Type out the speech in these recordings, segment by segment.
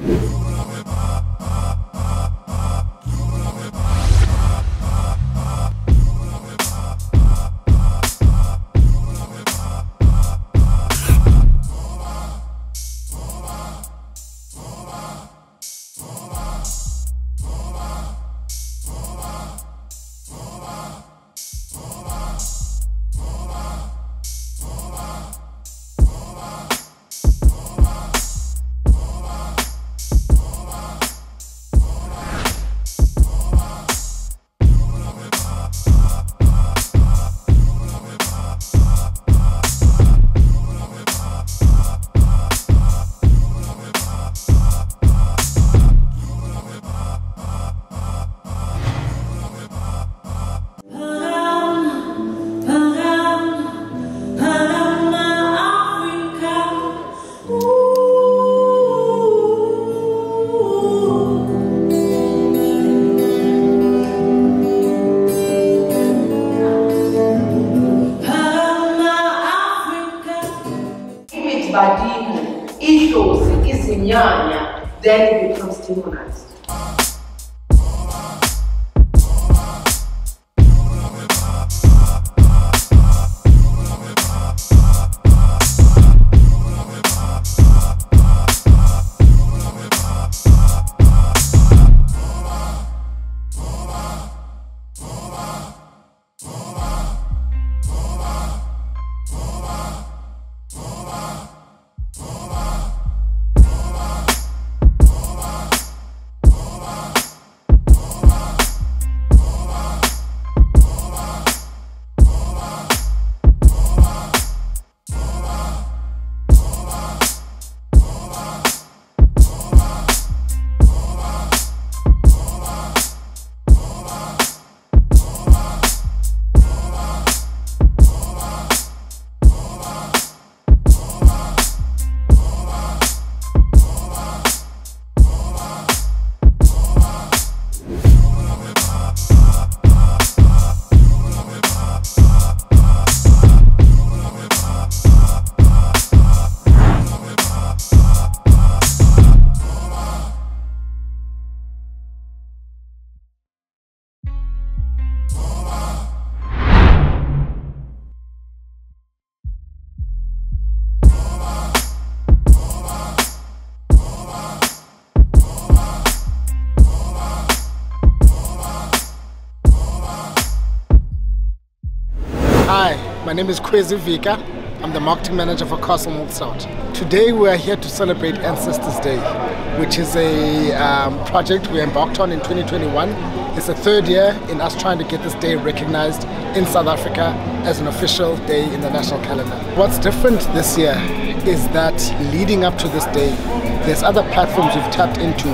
Yeah. badini, issues, isinyanya, then it becomes demonized. Hi, my name is Kwezi Vika. I'm the marketing manager for Castle Milk Stout. Today we are here to celebrate Ancestors Day, which is a um, project we embarked on in 2021. It's the third year in us trying to get this day recognized in South Africa as an official day in the national calendar. What's different this year is that leading up to this day, there's other platforms we've tapped into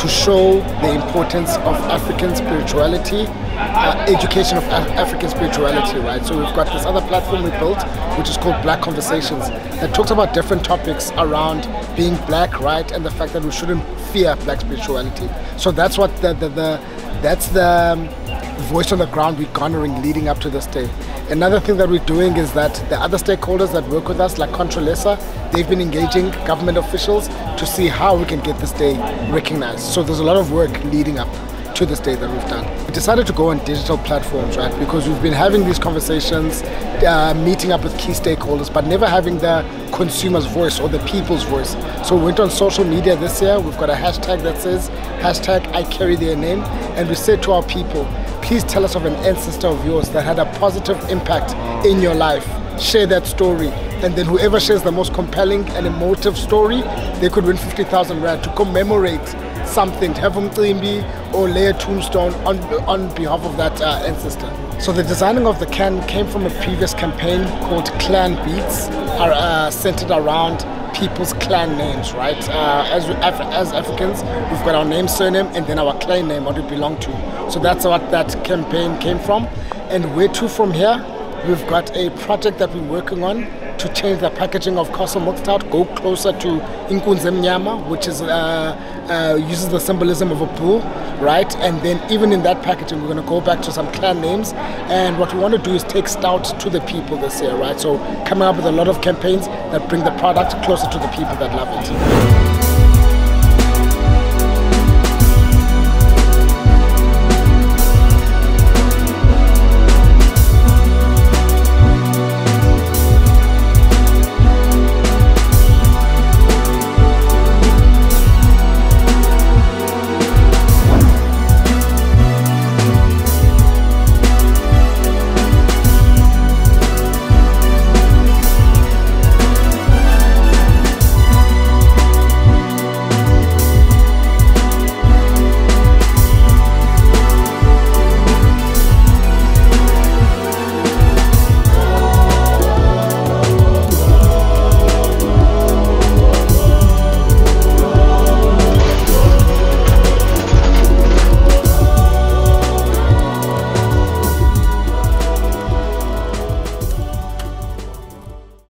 to show the importance of African spirituality, uh, education of Af- African spirituality, right? So we've got this other platform we built, which is called Black Conversations, that talks about different topics around being black, right, and the fact that we shouldn't fear black spirituality. So that's what the, the, the that's the um, voice on the ground we're garnering leading up to this day. Another thing that we're doing is that the other stakeholders that work with us, like Contralesa, they've been engaging government officials to see how we can get this day recognized. So there's a lot of work leading up to this day that we've done. We decided to go on digital platforms, right? Because we've been having these conversations, uh, meeting up with key stakeholders, but never having the consumer's voice or the people's voice. So we went on social media this year. We've got a hashtag that says hashtag I carry their name, and we said to our people, please tell us of an ancestor of yours that had a positive impact in your life. Share that story, and then whoever shares the most compelling and emotive story, they could win 50,000 rand to commemorate something, to have umcimbi or lay a tombstone on, on behalf of that uh, ancestor. So the designing of the can came from a previous campaign called Clan Beats, are, uh, centered around people's clan names, right? Uh, as, Af- as Africans, we've got our name, surname, and then our clan name, what we belong to. So that's what that campaign came from. And where to from here? We've got a project that we're working on to change the packaging of Castle Milk Stout, go closer to Inkunzi Mnyama, which is uh, uh, uses the symbolism of a pool, right? And then even in that packaging, we're going to go back to some clan names. And what we want to do is take stout to the people this year, right? So coming up with a lot of campaigns that bring the product closer to the people that love it.